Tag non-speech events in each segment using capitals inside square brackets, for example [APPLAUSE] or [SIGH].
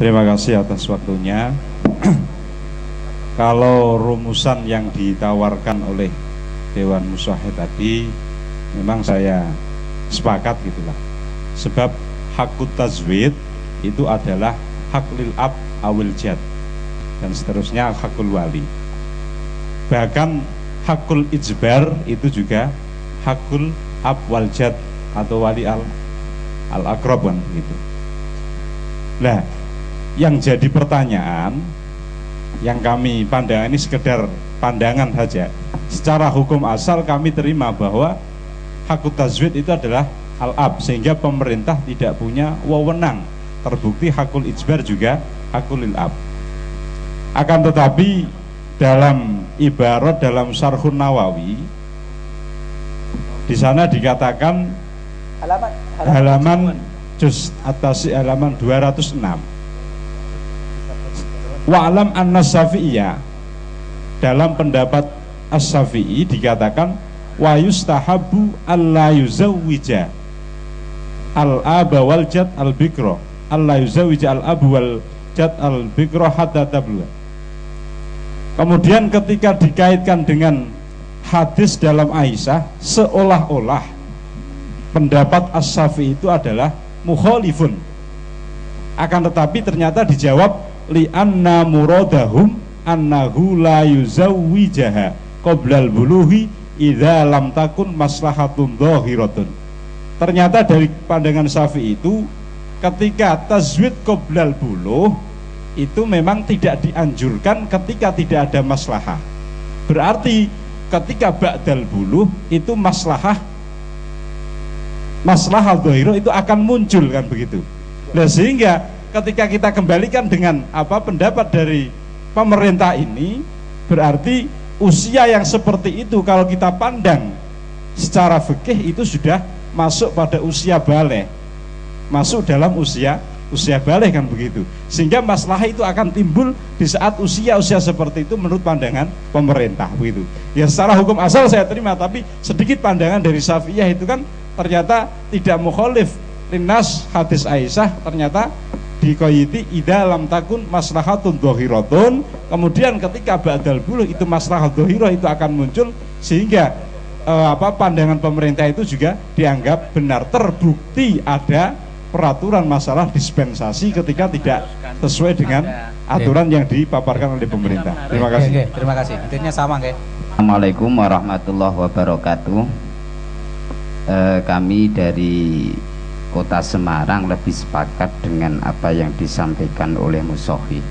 Terima kasih atas waktunya. Kalau rumusan yang ditawarkan oleh Dewan Musyahid tadi memang saya sepakat gitulah. Sebab hakut tazwid itu adalah hak lil ab awil jad dan seterusnya hakul wali. Bahkan hakul ijbar itu juga hakul ab wal jad atau wali al al akrob kan begitu. Nah, yang jadi pertanyaan yang kami pandang ini sekedar pandangan saja. Secara hukum asal kami terima bahwa hakut tazwid itu adalah al-ab sehingga pemerintah tidak punya wewenang. Terbukti hakul ijbar juga hakul ab. Akan tetapi dalam ibarat dalam Sarhun Nawawi di sana dikatakan halaman halaman, halaman juz atas halaman 206 Wa'lam anna syafi'iyah Dalam pendapat as-syafi'i dikatakan Wa yustahabu alla yuzawwija Al-aba wal jad al-bikro Alla yuzawwija al-abu wal jad al-bikro hatta tabluwa Kemudian ketika dikaitkan dengan hadis dalam Aisyah Seolah-olah pendapat as-syafi'i itu adalah mukhalifun akan tetapi ternyata dijawab li anna muradahum annahu la yuzawwijaha qoblal buluhi idza lam takun maslahatun dhahiratun. Ternyata dari pandangan Syafi'i itu ketika tazwid qoblal buluh itu memang tidak dianjurkan ketika tidak ada maslahah. Berarti ketika ba'dal buluh itu maslahah maslahah dhahirah itu akan muncul kan begitu. Nah sehingga ketika kita kembalikan dengan apa pendapat dari pemerintah ini berarti usia yang seperti itu kalau kita pandang secara fikih itu sudah masuk pada usia balik. Masuk dalam usia usia balik kan begitu. Sehingga masalah itu akan timbul di saat usia-usia seperti itu menurut pandangan pemerintah begitu. Ya secara hukum asal saya terima tapi sedikit pandangan dari Safiyah itu kan ternyata tidak mukholif linas hadis Aisyah ternyata dikoyiti ida lam takun maslahatun dohiratun kemudian ketika ba'dal buluh itu maslahat dohiro itu akan muncul sehingga eh, apa pandangan pemerintah itu juga dianggap benar terbukti ada peraturan masalah dispensasi ketika tidak sesuai dengan aturan yang dipaparkan oleh pemerintah. Terima kasih. terima kasih. Intinya sama, nggih. Assalamualaikum warahmatullahi wabarakatuh. Eh, kami dari kota Semarang lebih sepakat dengan apa yang disampaikan oleh Musohi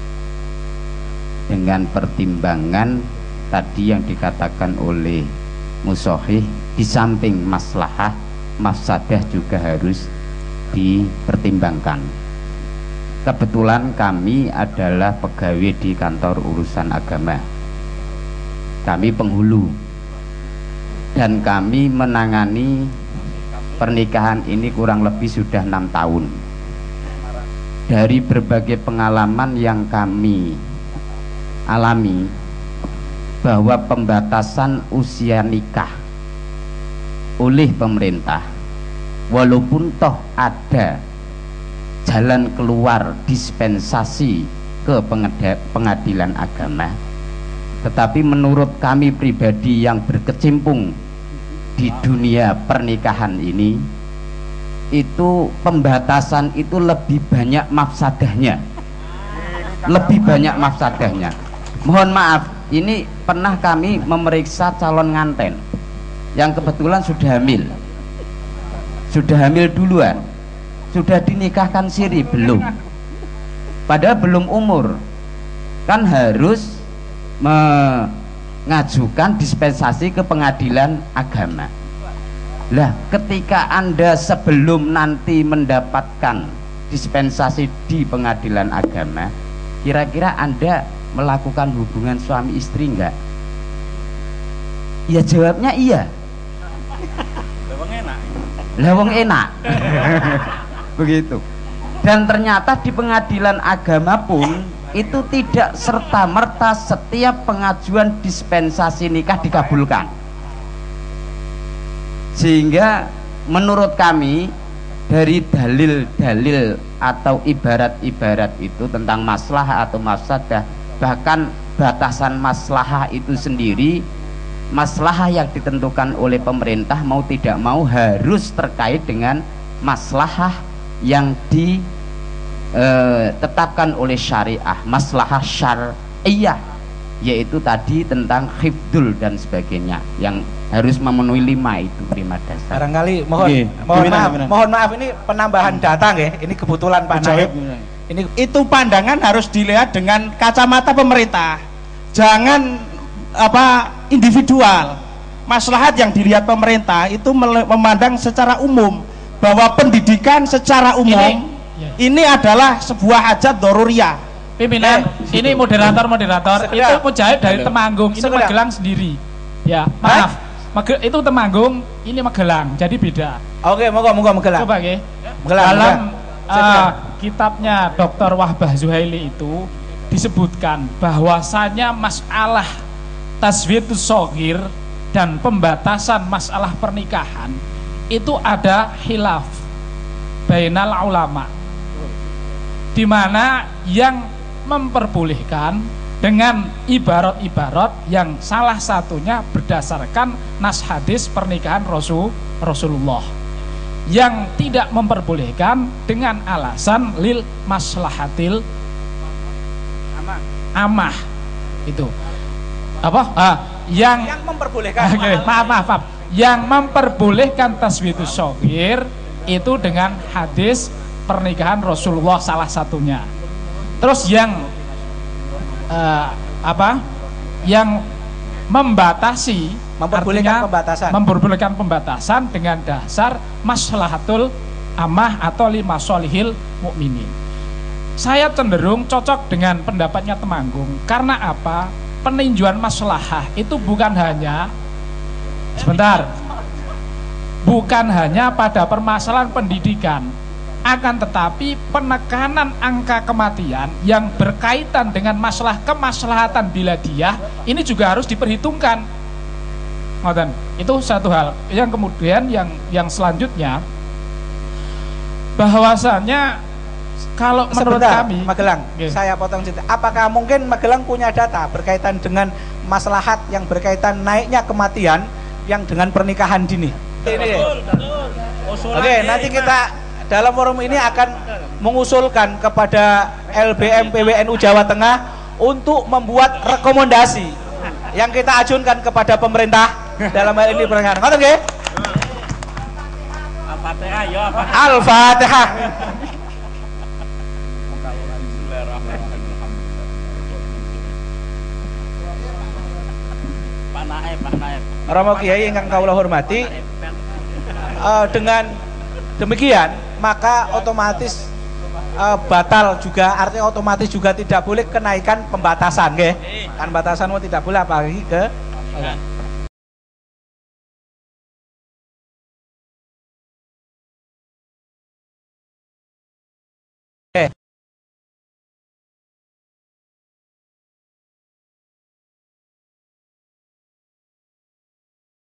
dengan pertimbangan tadi yang dikatakan oleh Musohi di samping maslahah mafsadah juga harus dipertimbangkan. Kebetulan kami adalah pegawai di kantor urusan agama. Kami penghulu. Dan kami menangani pernikahan ini kurang lebih sudah enam tahun. Dari berbagai pengalaman yang kami alami bahwa pembatasan usia nikah oleh pemerintah walaupun toh ada jalan keluar dispensasi ke pengadilan agama tetapi menurut kami pribadi yang berkecimpung di dunia pernikahan ini itu pembatasan itu lebih banyak mafsadahnya. Lebih banyak mafsadahnya. Mohon maaf ini pernah kami memeriksa calon nganten yang kebetulan sudah hamil. Sudah hamil duluan. Sudah dinikahkan siri belum. Padahal belum umur. Kan harus me ngajukan dispensasi ke pengadilan agama. Lah ketika anda sebelum nanti mendapatkan dispensasi di pengadilan agama kira-kira anda melakukan hubungan suami istri enggak? Ya jawabnya iya. Lawang enak. Lawang enak. [LAUGHS] Begitu. Dan ternyata di pengadilan agama pun itu tidak serta-merta setiap pengajuan dispensasi nikah dikabulkan. Sehingga menurut kami dari dalil-dalil atau ibarat-ibarat itu tentang masalah atau masadah bahkan batasan maslahah itu sendiri maslahah yang ditentukan oleh pemerintah mau tidak mau harus terkait dengan maslahah yang ditetapkan oleh syariah maslahah syariah yaitu tadi tentang khifdul dan sebagainya yang harus memenuhi lima itu lima dasar. Barangkali mohon okay. mohon maaf mohon maaf ini penambahan data ya ini kebetulan Pak Naib. Ini itu pandangan harus dilihat dengan kacamata pemerintah jangan apa individual maslahat yang dilihat pemerintah itu memandang secara umum bahwa pendidikan secara umum ini, ya. ini adalah sebuah hajat doruria pimpinan eh, ini moderator moderator. Itu mujahid dari Temanggung ini. Magelang sendiri. Ya maaf. Mage, itu Temanggung ini Magelang jadi beda. Oke moga moga Magelang. Coba ya Magelang, dalam uh, kitabnya Dr. Wahbah Zuhaili itu disebutkan bahwasanya masalah taswiyatus sogir dan pembatasan masalah pernikahan itu ada hilaf bainal ulama di mana yang memperbolehkan dengan ibarat-ibarat yang salah satunya berdasarkan nas hadis pernikahan Rasul Rasulullah. Yang tidak memperbolehkan dengan alasan lil maslahatil amah. Itu. Apa? Ah, yang yang memperbolehkan. Okay, maaf, maaf maaf. Yang memperbolehkan taswitus sogir itu dengan hadis pernikahan Rasulullah salah satunya. Terus yang uh, apa? Yang membatasi memperbolehkan pembatasan. memperbolehkan pembatasan dengan dasar maslahatul amah atau lima solihil mukminin. Saya cenderung cocok dengan pendapatnya Temanggung. Karena apa? Peninjauan maslahah itu bukan hanya sebentar bukan hanya pada permasalahan pendidikan akan tetapi penekanan angka kematian yang berkaitan dengan masalah kemaslahatan bila dia ini juga harus diperhitungkan Ngoten. itu satu hal yang kemudian yang yang selanjutnya bahwasannya kalau menurut Sebentar, kami Magelang, okay. saya potong cerita. Apakah mungkin Magelang punya data berkaitan dengan maslahat yang berkaitan naiknya kematian yang dengan pernikahan dini? Ini. Oke, okay, nanti kita dalam forum ini akan mengusulkan kepada LBM PWNU Jawa Tengah untuk membuat rekomendasi yang kita ajukan kepada pemerintah dalam hal ini pernikahan. Ngoten nggih? Al-Fatihah ya Al-Fatihah. Romo Kiai yang kaulah hormati uh, dengan demikian maka otomatis uh, batal juga. Artinya otomatis juga tidak boleh kenaikan pembatasan nggih. Kan batasan tidak boleh apalagi ke